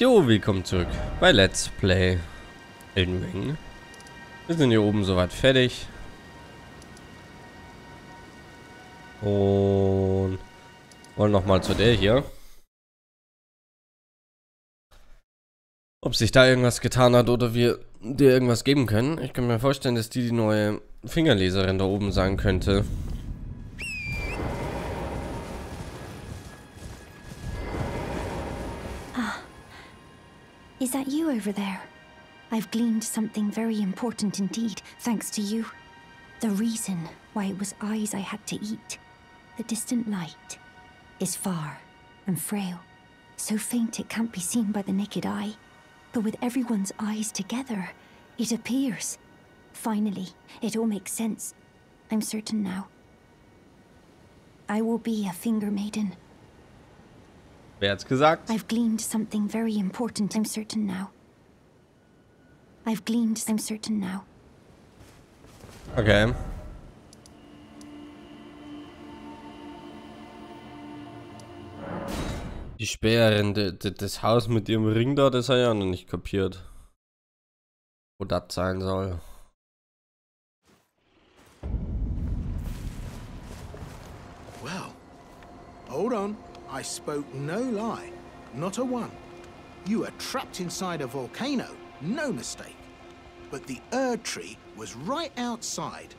Jo, willkommen zurück bei Let's Play Elden Ring. Wir sind hier oben soweit fertig. Und wollen nochmal zu der hier. Ob sich da irgendwas getan hat oder wir dir irgendwas geben können. Ich kann mir vorstellen, dass die die neue Fingerleserin da oben sein könnte. Is that you over there? I've gleaned something very important indeed, thanks to you. The reason why it was eyes I had to eat, the distant light, is far and frail. So faint it can't be seen by the naked eye. But with everyone's eyes together, it appears. Finally, it all makes sense. I'm certain now. I will be a finger maiden. Wer hat's gesagt? I've gleaned something very important, I'm certain now. I've gleaned, I'm certain now. Okay. Die de, das Haus mit ihrem Ring da, das hat er ja noch nicht kapiert. Wo das sein soll. Well, hold on. I spoke no lie. Not a one. You are trapped inside a volcano, no mistake. But the Erd tree was right outside.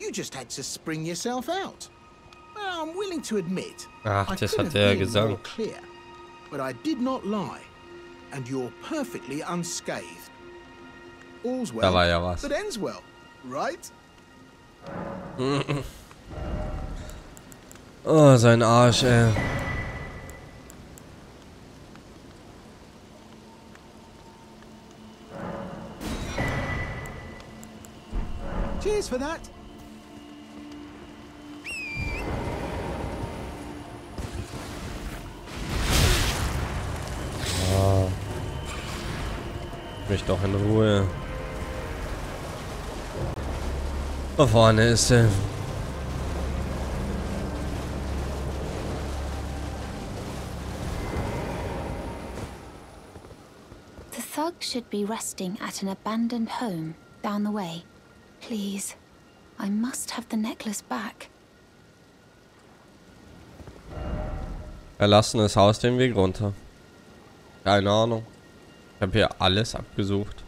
You just had to spring yourself out. Well, I'm willing to admit, Ach, I could have been gesagt. more clear. But I did not lie. And you're perfectly unscathed. All's well ja was. that ends well, right? Oh, sein Arsch, ey. Cheers for that. Mich doch in Ruhe. Da vorne ist er. The thug should be resting at an abandoned home down the way. Please, I must have the necklace back. Verlassenes Haus den Weg runter. Keine Ahnung. Ich habe hier alles abgesucht.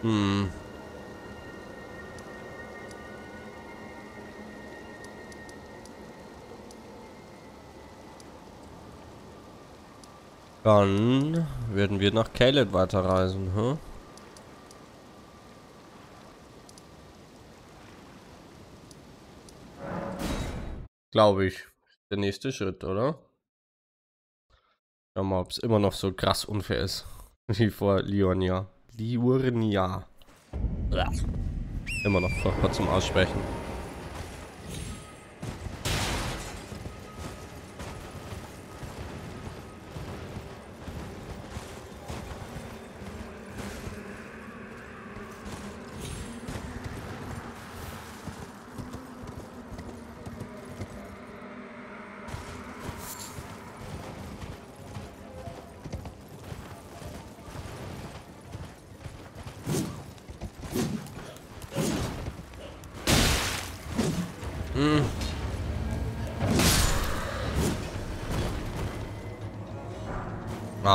Hm. Dann werden wir nach Caled weiterreisen, hm? Glaube ich. Der nächste Schritt, oder? Schau mal, ob es immer noch so krass unfair ist. Wie vor Lionia. Liurnia. Immer noch furchtbar zum Aussprechen.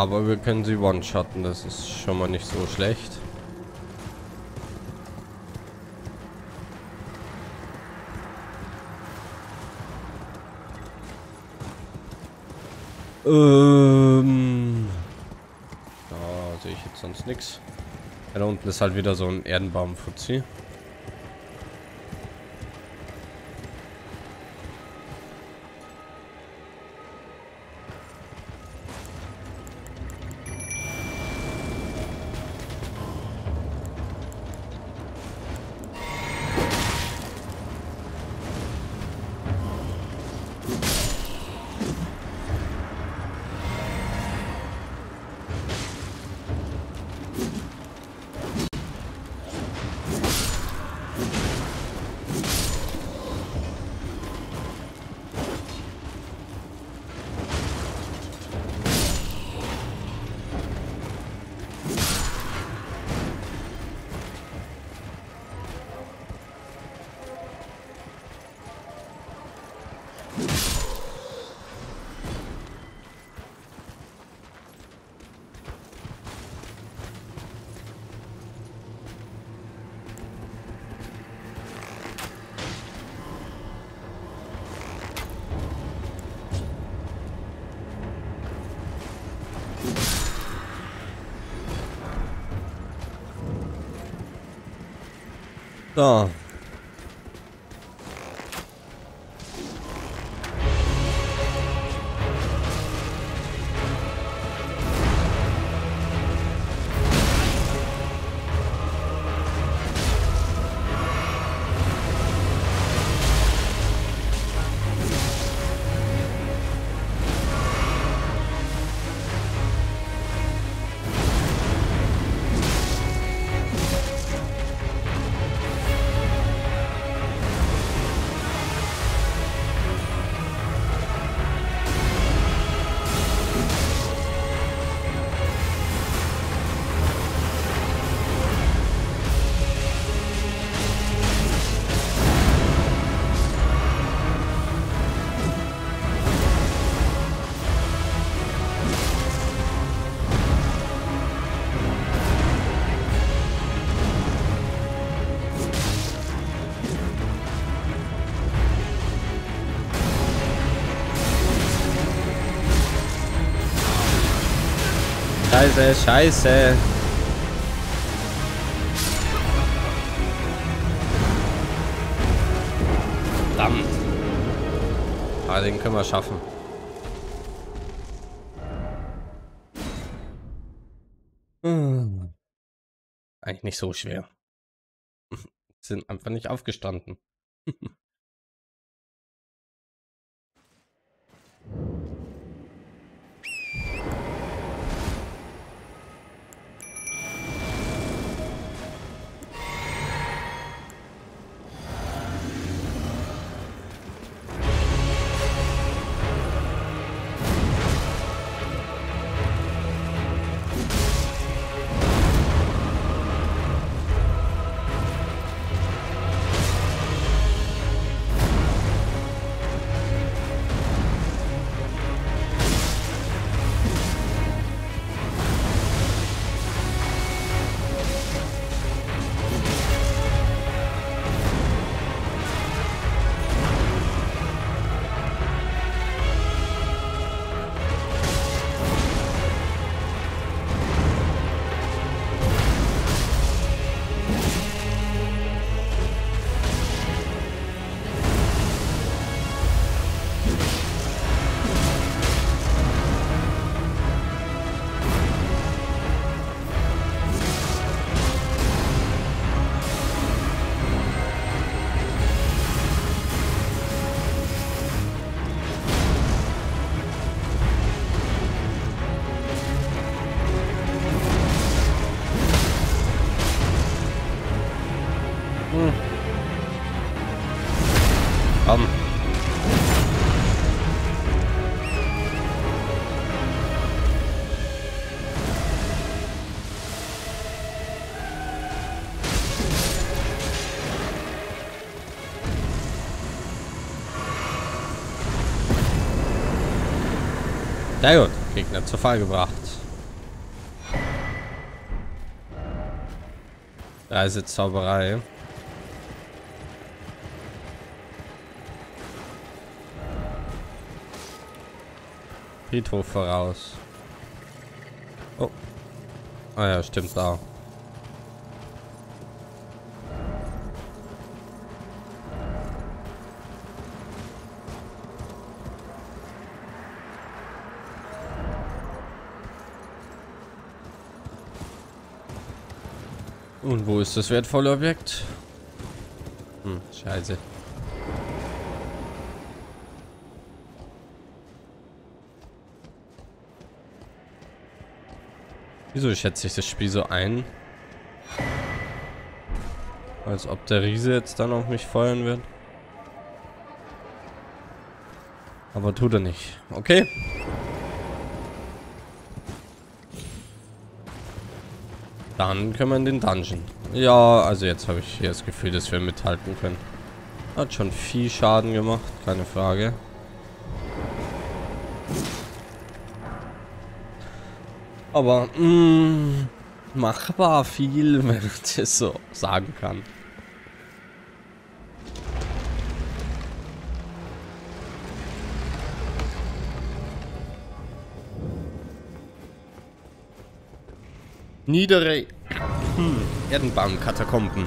Aber wir können sie one-shotten, das ist schon mal nicht so schlecht. Ähm. Da sehe ich jetzt sonst nichts. Da unten ist halt wieder so ein Erdenbaum-Fuzzi. So. Scheiße, scheiße. Verdammt. Ah, den können wir schaffen. Hm. Eigentlich nicht so schwer. Sind einfach nicht aufgestanden. Sehr gut. Gegner zu Fall gebracht. Reisezauberei. Friedhof voraus. Oh. Ah ja, stimmt da. Und wo ist das wertvolle Objekt? Hm, scheiße. Wieso schätze ich das Spiel so ein? Als ob der Riese jetzt dann auf mich feuern wird. Aber tut er nicht. Okay. Dann können wir in den Dungeon. Ja, also jetzt habe ich hier das Gefühl, dass wir mithalten können. Hat schon viel Schaden gemacht, keine Frage. Aber mh, mm, machbar viel, wenn ich das so sagen kann. Niedere hm, Erdenbahnkatakomben.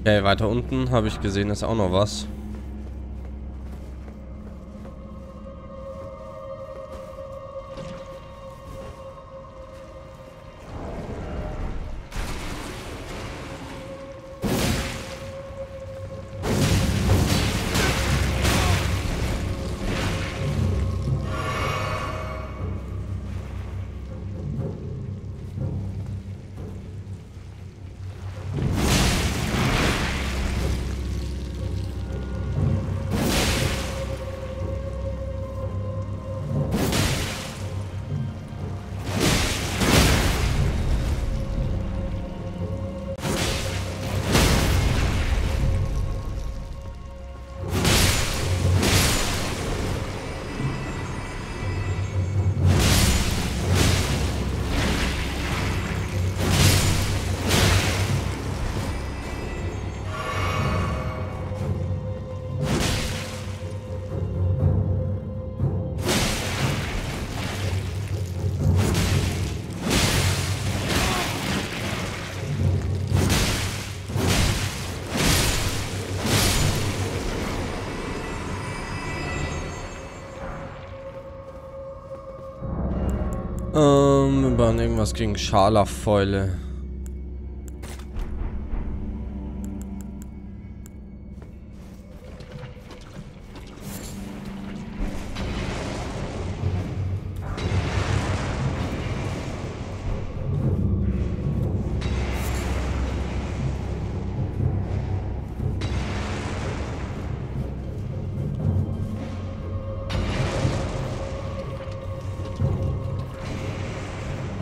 Okay, weiter unten habe ich gesehen, ist auch noch was. Ähm, wir brauchen irgendwas gegen Scharlachfäule.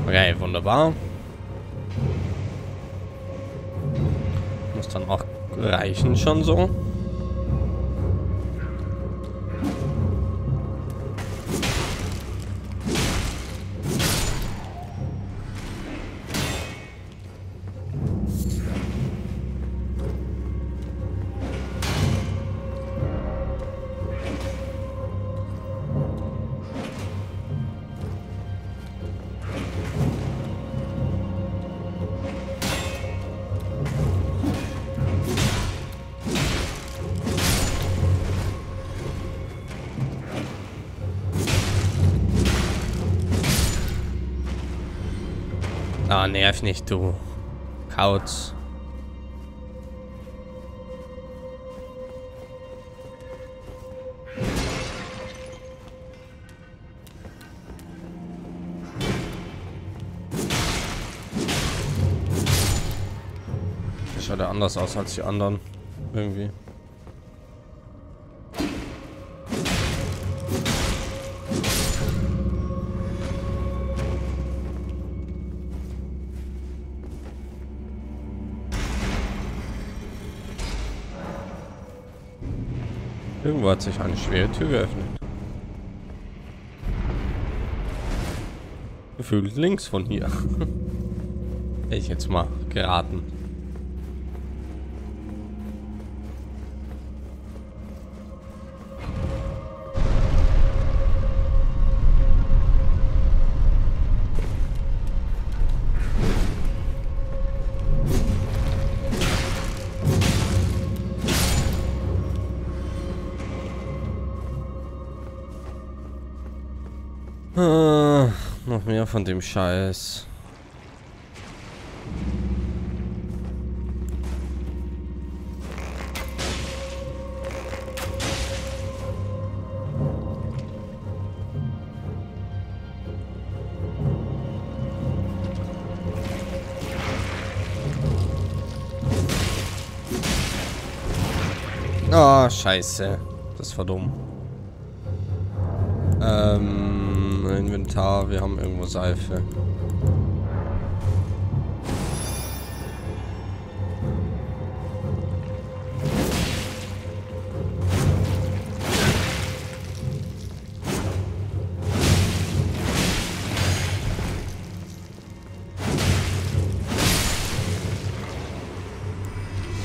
Okay, wunderbar. Muss dann auch reichen schon so. Nerv nicht, du. Kauz. Schaut er anders aus als die anderen. Irgendwie. Irgendwo hat sich eine schwere Tür geöffnet. Gefühlt links von hier. Hätte ich jetzt mal geraten. Ah, noch mehr von dem Scheiß. Ah, scheiße. Das war dumm. Ähm, Inventar, wir haben irgendwo Seife.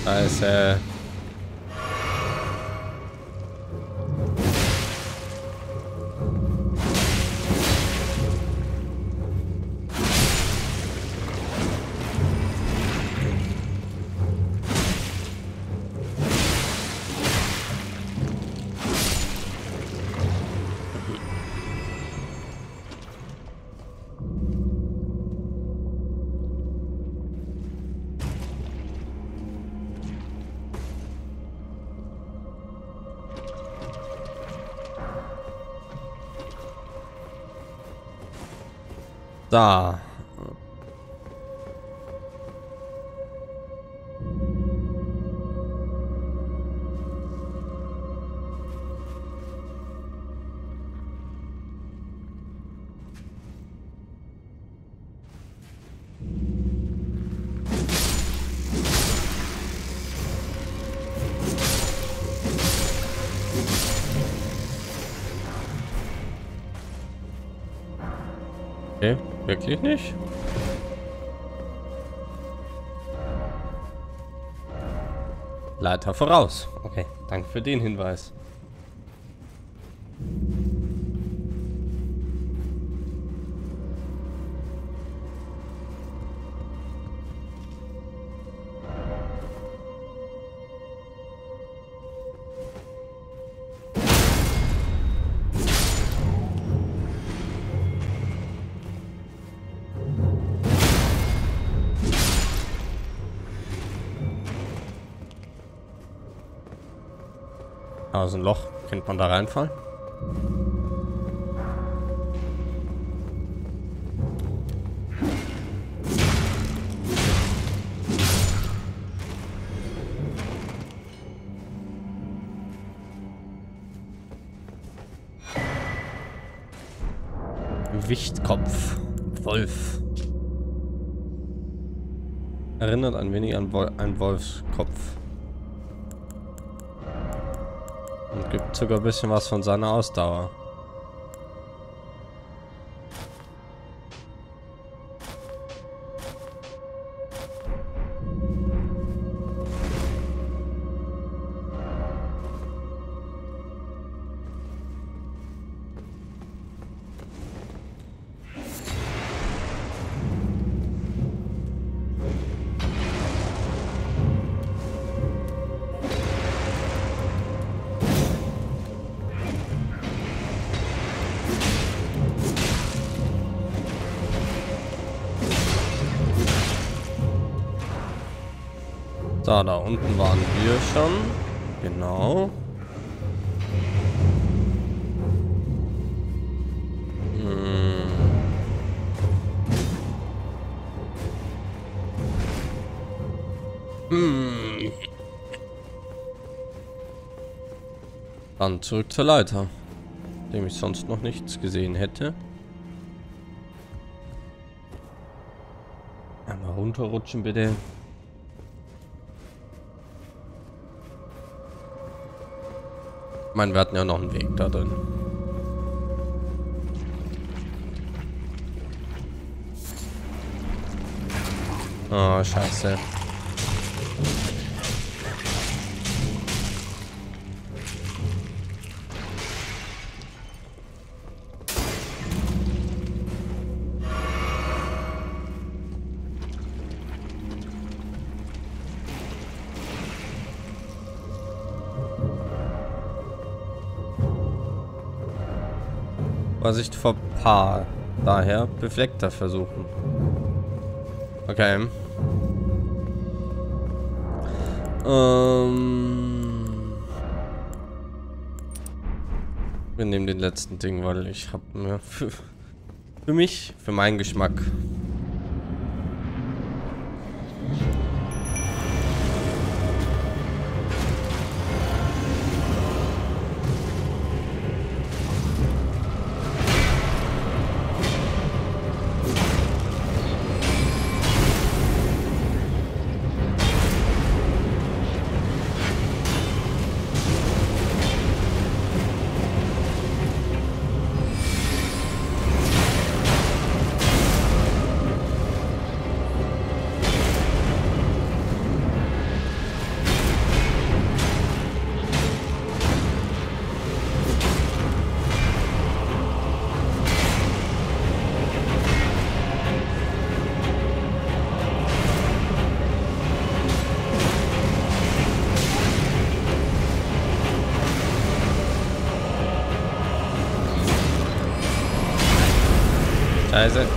Scheiße. Da. Okay, wirklich nicht? Leiter voraus. Okay, danke für den Hinweis. Ist ein Loch. Könnte man da reinfallen? Wichtkopf. Wolf. Erinnert ein wenig an Wol einen Wolfskopf. Gibt sogar ein bisschen was von seiner Ausdauer. So, da unten waren wir schon. Genau. Hm. Hm. Dann zurück zur Leiter. Dem ich sonst noch nichts gesehen hätte. Einmal runterrutschen bitte. Ich meine, wir hatten ja noch einen Weg da drin. Oh, scheiße. Vorsicht vor Paar. Daher befleckter versuchen. Okay. Ähm wir nehmen den letzten Ding, weil ich habe mir für, für mich, für meinen Geschmack Scheiße.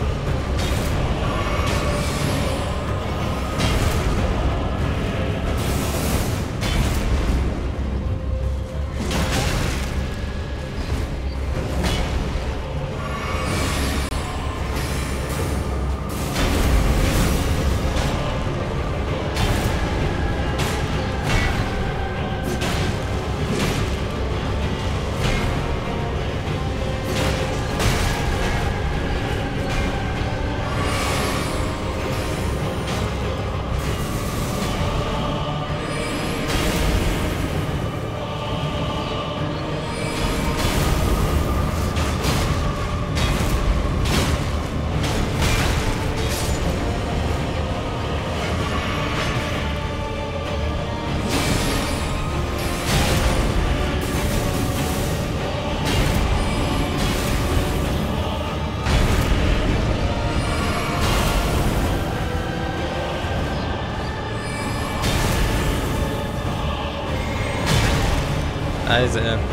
Scheiße.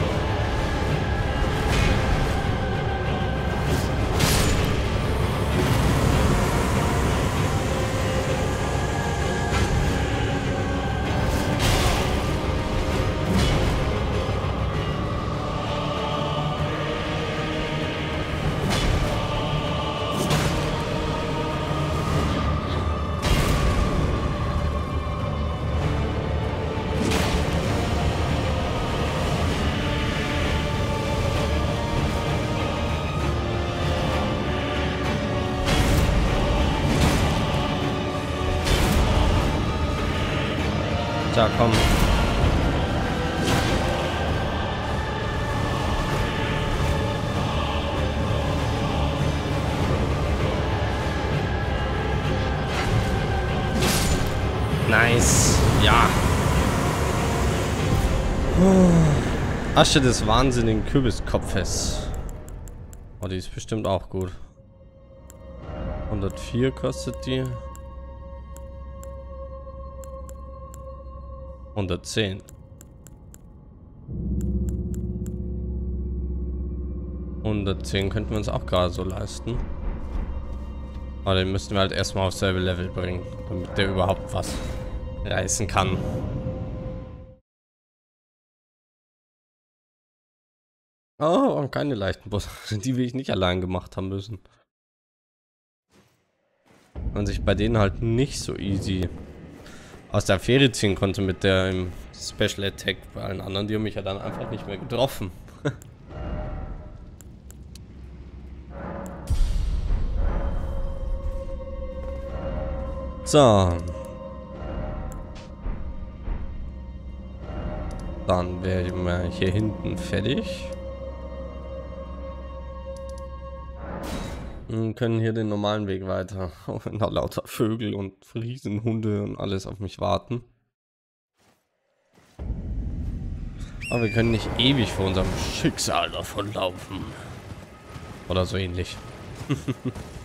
Da komm. Nice. Ja. Asche des wahnsinnigen Kürbiskopfes. Oh, die ist bestimmt auch gut. 104 kostet die. 110. 110 könnten wir uns auch gerade so leisten. Aber den müssten wir halt erstmal aufs selbe Level bringen, damit der überhaupt was reißen kann. Oh, und keine leichten Bosse. Die will ich nicht allein gemacht haben müssen. Und sich bei denen halt nicht so easy aus der Affäre ziehen konnte mit der Special Attack. Bei allen anderen, die haben mich ja dann einfach nicht mehr getroffen. so. Dann wären wir hier hinten fertig. Können hier den normalen Weg weiter. Auch wenn da lauter Vögel und Riesenhunde und alles auf mich warten. Aber wir können nicht ewig vor unserem Schicksal davonlaufen. Oder so ähnlich.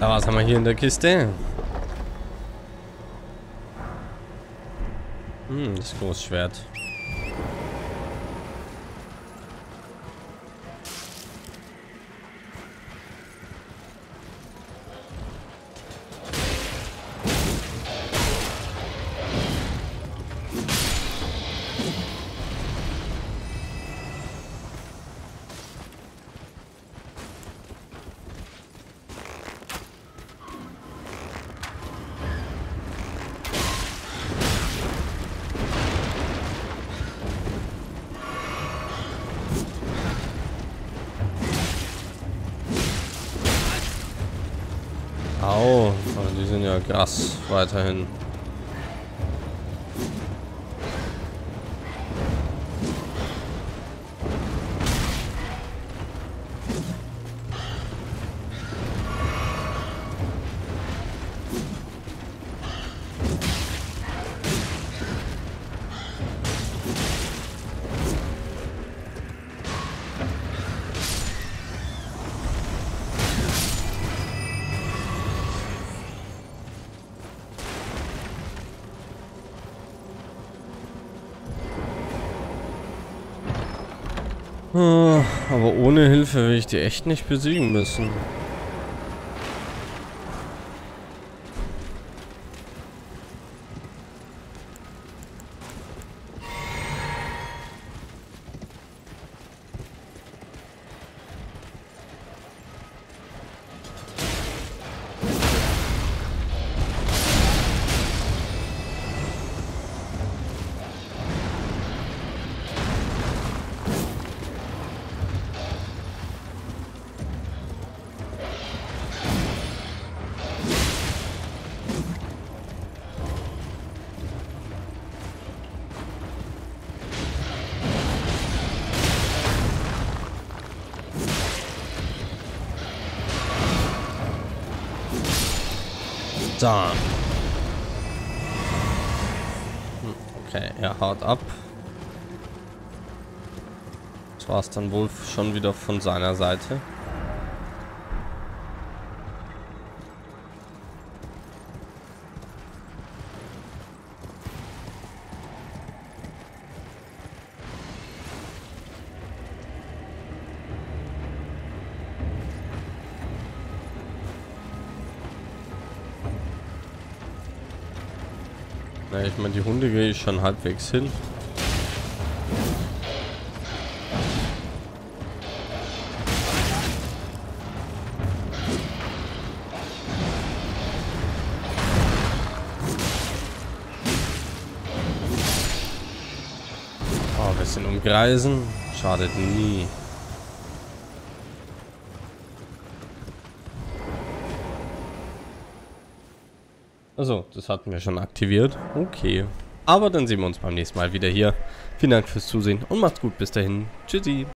Na, was haben wir hier in der Kiste? Hm, das Großschwert. Gras weiterhin. Hilfe will ich die echt nicht besiegen müssen. Da. Hm, Okay, er haut ab. Das war es dann wohl schon wieder von seiner Seite. Na, ich meine, die Hunde gehe ich schon halbwegs hin. Oh, ein bisschen umkreisen. Schadet nie. Also, das hatten wir schon aktiviert. Okay. Aber dann sehen wir uns beim nächsten Mal wieder hier. Vielen Dank fürs Zusehen und macht's gut. Bis dahin. Tschüssi.